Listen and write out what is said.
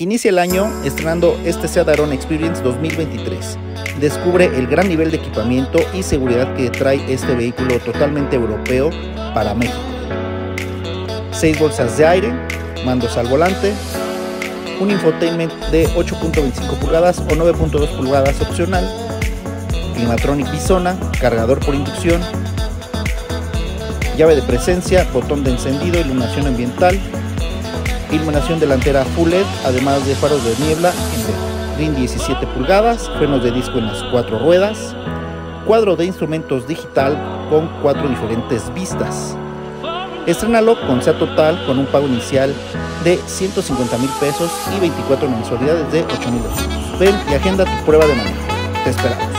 Inicia el año estrenando este Seat Arona Experience 2023. Descubre el gran nivel de equipamiento y seguridad que trae este vehículo totalmente europeo para México. 6 bolsas de aire, mandos al volante, un infotainment de 8.25 pulgadas o 9.2 pulgadas opcional, climatronic bisona, cargador por inducción, llave de presencia, botón de encendido, iluminación ambiental, iluminación delantera full LED, además de faros de niebla en RIN 17 pulgadas, frenos de disco en las cuatro ruedas, cuadro de instrumentos digital con cuatro diferentes vistas. Estrenalo con SEA Total con un pago inicial de 150 mil pesos y 24 mensualidades de 8 mil Ven y agenda tu prueba de manejo. Te esperamos.